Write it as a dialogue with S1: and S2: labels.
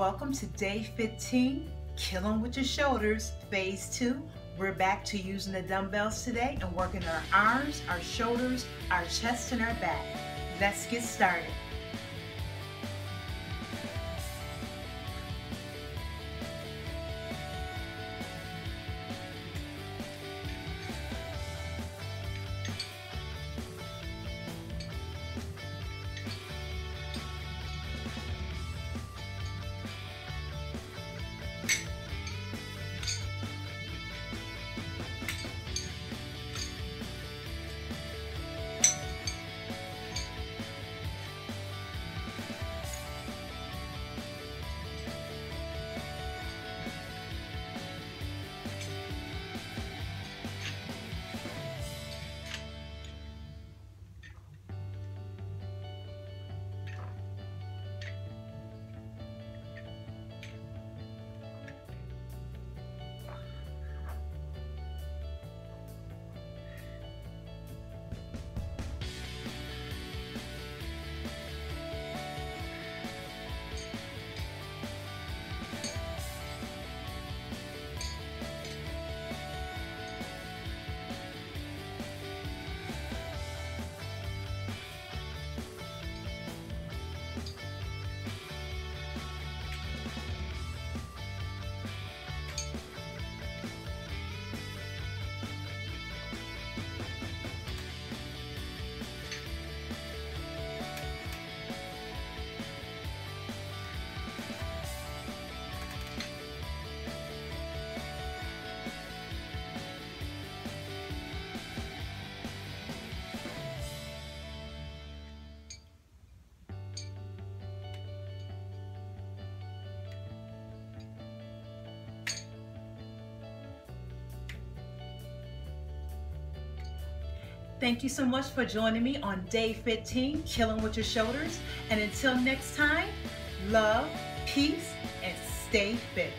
S1: welcome to day 15, Killing with your shoulders, phase two. We're back to using the dumbbells today and working our arms, our shoulders, our chest, and our back. Let's get started. Thank you so much for joining me on day 15, Killing with Your Shoulders. And until next time, love, peace, and stay fit.